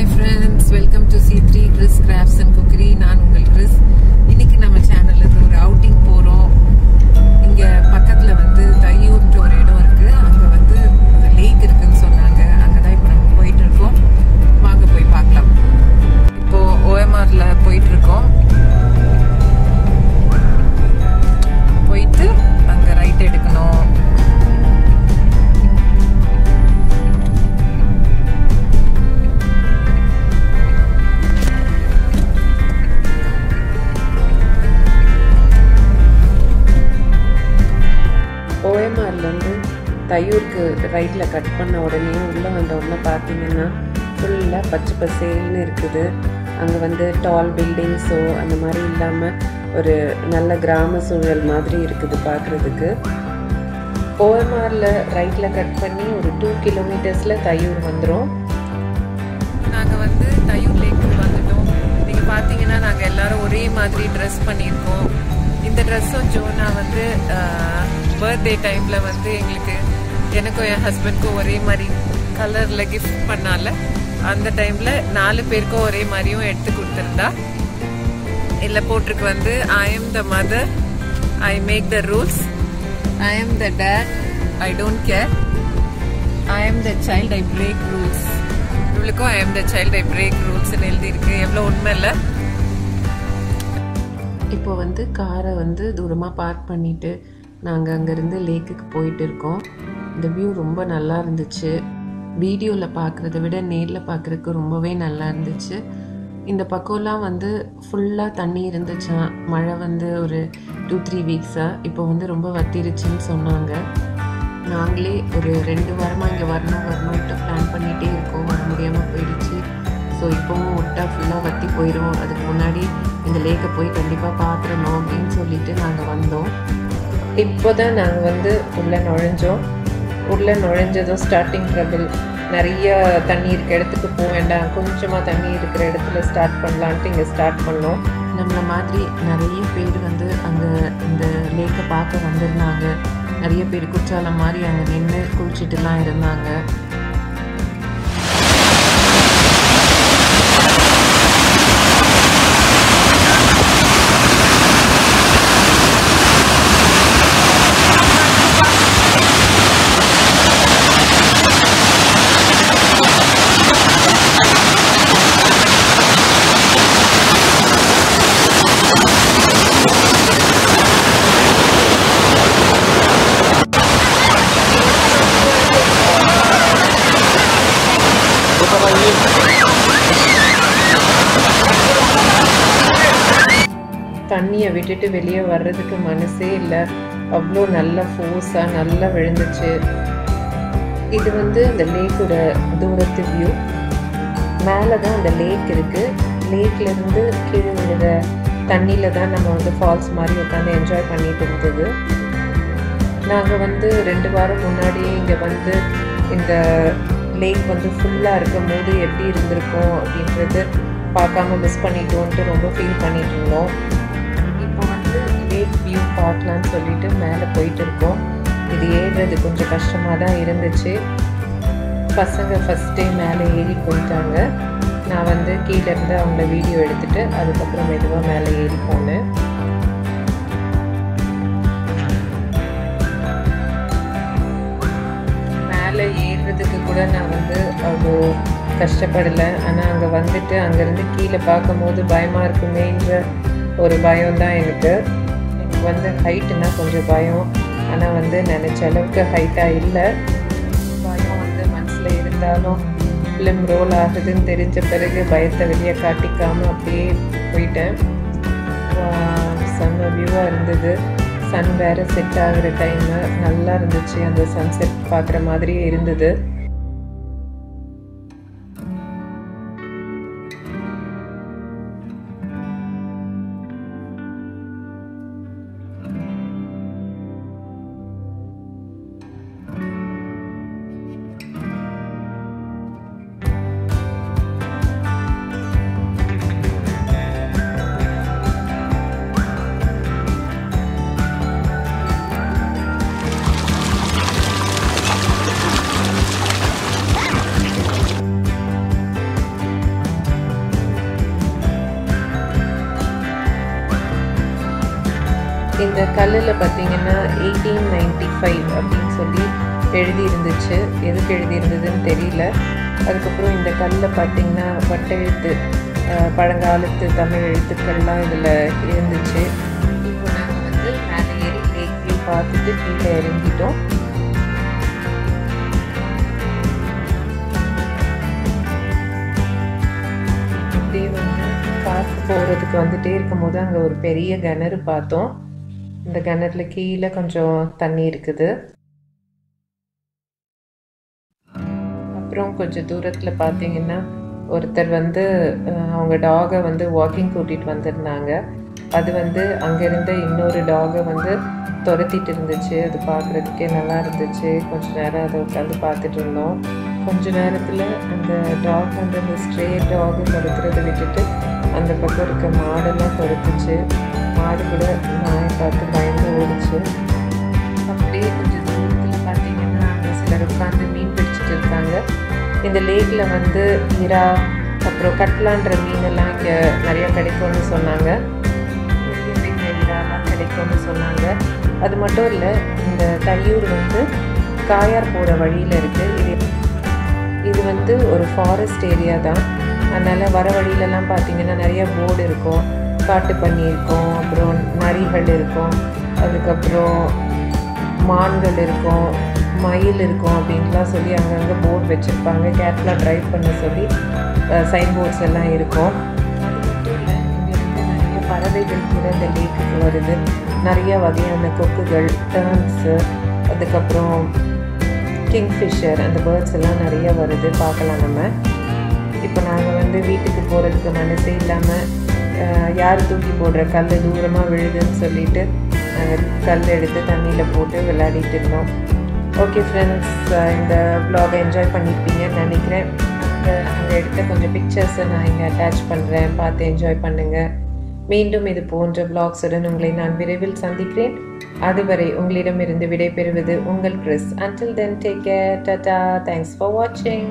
Hi friends welcome to C three Chris crafts and cookery நான் உங்கள் Chris இன்னைக்கு நம்ம சேனல்ல இருந்து ஒரு அவுட்டிங் போறோம். இங்க பக்கத்துல வந்து தையூர்ன்ற ஒரு இடம் இருக்கு. அங்க வந்து லேக் இருக்குது தையூருக்கு ரைட்டில் கட் பண்ண உடனே உள்ளே வந்த உடனே பார்த்தீங்கன்னா ஃபுல்லாக பச்சை பசேல்னு இருக்குது. அங்கே வந்து டால் பில்டிங்ஸோ அந்த மாதிரி இல்லாமல் ஒரு நல்ல கிராம சூழல் மாதிரி இருக்குது பார்க்குறதுக்கு ஓஎம்ஆரில் ரைட்டில் கட் பண்ணி ஒரு டூ கிலோமீட்டர்ஸில் தையூர் வந்துடும் நாங்கள் வந்து தையூர் லேக்கு வந்துட்டோம். நீங்கள் பார்த்தீங்கன்னா நாங்கள் எல்லாரும் ஒரே மாதிரி ட்ரெஸ் பண்ணியிருக்கோம். இந்த ட்ரெஸ்ஸும் ஜோனா வந்து பர்த்டே டைமில் வந்து எங்களுக்கு எனக்கும் என் ஹஸ்பண்ட்க்கும் ஒரே மாதிரி கலரில் கிஃப்ட் பண்ணால. அந்த டைமில் நாலு பேருக்கும் ஒரே மாதிரியும் எடுத்து கொடுத்துருந்தா. இல்லை போட்டிருக்கு வந்து I am the mother I make the rules I am the dad I don't care I am the child I break rules இவளுக்கும் I am the child I break ரூல்ஸ்னு எழுதியிருக்கு. எவ்வளோ உண்மை இல்லை. இப்போ வந்து காரை வந்து தூரமாக பார்க் பண்ணிட்டு நாங்கள் அங்கேருந்து லேக்குக்கு போயிட்டு இருக்கோம். இந்த வியூ ரொம்ப நல்லா இருந்துச்சு. வீடியோவில் பார்க்குறத விட நேரில் பார்க்குறதுக்கு ரொம்பவே நல்லா இருந்துச்சு. இந்த பக்கம்லாம் வந்து ஃபுல்லாக தண்ணி இருந்துச்சான் மழை வந்து ஒரு டூ த்ரீ வீக்ஸாக இப்போ வந்து ரொம்ப வத்திருச்சுன்னு சொன்னாங்க. நாங்களே ஒரு ரெண்டு வாரமாக இங்கே வரணும் வரணும்ட்டு பிளான் பண்ணிகிட்டே இருக்கோம். வர முடியாமல் போயிடுச்சு. ஸோ இப்போவும் விட்டா ஃபுல்லாக வத்தி போயிடும் அதுக்கு முன்னாடி இந்த லேக்கை போய் கண்டிப்பாக பார்த்துடணும் அப்படின்னு சொல்லிட்டு நாங்கள் வந்தோம். இப்போ தான் நாங்கள் வந்து உள்ளே நுழைஞ்சோம். உள்ளே நுழைஞ்சதும் ஸ்டார்டிங் ட்ரபிள் நிறைய தண்ணி இருக்க இடத்துக்கு போக வேண்டாம். கொஞ்சமாக தண்ணி இருக்கிற இடத்துல ஸ்டார்ட் பண்ணலான்ட்டு இங்கே ஸ்டார்ட் பண்ணோம். நம்மளை மாதிரி நிறைய பேர் வந்து அங்கே இந்த லேக்கை பார்க்க வந்திருந்தாங்க. நிறைய பேர் குற்றாலம் மாதிரி அங்கே நின்று குளிச்சுட்டுலாம் இருந்தாங்க. தண்ணியை விட்டுட்டு வெளியே வர்றதுக்கு மனசே இல்லை. அவ்வளோ நல்ல ஃபோர்ஸாக நல்லா விழுந்துச்சு. இது வந்து அந்த லேக்கோட தூரத்து வியூ மேலே தான் அந்த லேக் இருக்குது லேக்லேருந்து கீழே விழுற தண்ணியில் தான் நம்ம வந்து ஃபால்ஸ் மாதிரி உட்காந்து என்ஜாய் பண்ணிட்டு இருந்தது. நாங்கள் வந்து ரெண்டு வாரம் முன்னாடியே இங்கே வந்து இந்த லேக் வந்து ஃபுல்லாக இருக்கும் போது எப்படி இருந்திருக்கும் அப்படின்றது பார்க்காம மிஸ் பண்ணிட்டோன்ட்டு ரொம்ப ஃபீல் பண்ணிட்டு இருந்தோம். பார்க்கலான்னு சொல்லிட்டு மேலே போயிட்டு இருக்கோம். இது ஏறுறது கொஞ்சம் கஷ்டமாக தான் இருந்துச்சு. பசங்க ஃபஸ்ட்டே மேலே ஏறி போயிட்டாங்க. நான் வந்து கீழேருந்து அவங்கள வீடியோ எடுத்துட்டு அதுக்கப்புறம் மெதுவாக மேலே ஏறி போனேன். மேலே ஏறுறதுக்கு கூட நான் வந்து அவ்வளோ கஷ்டப்படலை. ஆனால் அங்கே வந்துட்டு அங்கேருந்து கீழே பார்க்கும்போது பயமாக இருக்குமேன்ற ஒரு பயம் தான் எனக்கு. எனக்கு வந்து ஹைட்டுனா கொஞ்சம் பயம். ஆனால் வந்து நினச்ச அளவுக்கு ஹைட்டாக இல்லை. பயம் வந்து மனசில் இருந்தாலும் ஃபிலிம் ரோல் ஆகுதுன்னு தெரிஞ்ச பிறகு பயத்தை வெளியே காட்டிக்காமல் அப்படியே போயிட்டேன். செம்ம வியூவாக இருந்தது. சன் வேறு செட் ஆகிற டைமு நல்லா இருந்துச்சு. அந்த சன்செட் பார்க்குற மாதிரியே இருந்தது. இந்த கல்லில் பார்த்தீங்கன்னா எயிட்டீன் நைன்டி ஃபைவ் அப்படின்னு சொல்லி எழுதி இருந்துச்சு எதுக்கு எழுதி இருந்ததுன்னு தெரியல. அதுக்கப்புறம் இந்த கல்லில் பார்த்தீங்கன்னா பட்டெழுத்து பழங்காலத்து தமிழ் எழுத்துக்கள்லாம் இதில் இருந்துச்சு. இப்போ நாங்கள் வந்து மேலே ஏறி லேக் பார்த்துட்டு கீழே இறங்கிட்டோம். அப்படியே வந்து காசு போகிறதுக்கு வந்துகிட்டே இருக்கும்போது அங்கே ஒரு பெரிய கிணறு பார்த்தோம். இந்த கிணறுல கீழே கொஞ்சம் தண்ணி இருக்குது. அப்புறம் கொஞ்சம் தூரத்தில் பார்த்தீங்கன்னா ஒருத்தர் வந்து அவங்க டாகை வந்து வாக்கிங் கூட்டிகிட்டு வந்திருந்தாங்க. அது வந்து அங்கேருந்த இன்னொரு டாகை வந்து துரத்திட்டு இருந்துச்சு. அது பார்க்குறதுக்கே நல்லா இருந்துச்சு. கொஞ்ச நேரம் அதை உட்காந்து பார்த்துட்டு இருந்தோம். கொஞ்ச நேரத்தில் அந்த டாக் வந்து அந்த ஸ்ட்ரே டாக் துரத்துறதை விட்டுட்டு அந்த பக்கம் இருக்க மாடெல்லாம் துரத்துச்சு. மாடு கூட நாயை பார்த்து பயந்து ஓடிச்சு. அப்படியே கொஞ்சம் தூரத்தில் பார்த்தீங்கன்னா அங்கே சிலர் உட்காந்து மீன் பிடிச்சிட்டு இருக்காங்க. இந்த லேக்கில் வந்து இறா அப்புறம் கட்லான்ற மீனெல்லாம் இங்கே நிறையா கிடைக்கும்னு சொன்னாங்க. பெரிய பெரிய கிடைக்கும்னு சொன்னாங்க. அது மட்டும் இல்லை இந்த தையூர் வந்து காயார் போகிற வழியில் இருக்குது இது இது வந்து ஒரு ஃபாரஸ்ட் ஏரியா தான். அதனால் வர வழியிலலாம் பார்த்தீங்கன்னா நிறைய போர்டு இருக்கும் காட்டு பண்ணி இருக்கும் அப்புறம் நரிகள் இருக்கும். அதுக்கப்புறம் மான்கள் இருக்கும். மயில் இருக்கும் அப்படின்லாம் சொல்லி அங்கங்கே போர்டு வச்சுருப்பாங்க. கேர்ஃபுல்லாக ட்ரைவ் பண்ண சொல்லி சைன் போர்ட்ஸ் எல்லாம் இருக்கும். நிறைய பறவைகள் கூட இந்த லேக்குக்கு வருது. நிறைய வகையான கொக்குகள் டேர்ன்ஸு அதுக்கப்புறம் கிங்ஃபிஷர் அந்த பேர்ட்ஸ் எல்லாம் நிறைய வருது. பார்க்கலாம் நம்ம. இப்போ நாங்கள் வந்து வீட்டுக்கு போகிறதுக்கு மனசே இல்லாமல் யார் தூக்கி போடுற? கல் தூரமாக விழுதுன்னு சொல்லிட்டு நாங்கள் கல் எடுத்து தண்ணியில் போட்டு விளையாடிட்டு இருந்தோம். ஓகே ஃப்ரெண்ட்ஸ் இந்த ப்ளாக் என்ஜாய் பண்ணியிருப்பீங்கன்னு நினைக்கிறேன். அங்கே எடுத்த கொஞ்சம் பிக்சர்ஸை நான் இங்கே அட்டாச் பண்ணுறேன் பார்த்து என்ஜாய் பண்ணுங்கள் மீண்டும் இது போன்ற பிளாக்ஸுடன் உங்களை நான் விரைவில் சந்திக்கிறேன். அதுவரை உங்களிடமிருந்து விடைபெறுவது உங்கள் Chris. Until then take care tata thanks for வாட்சிங்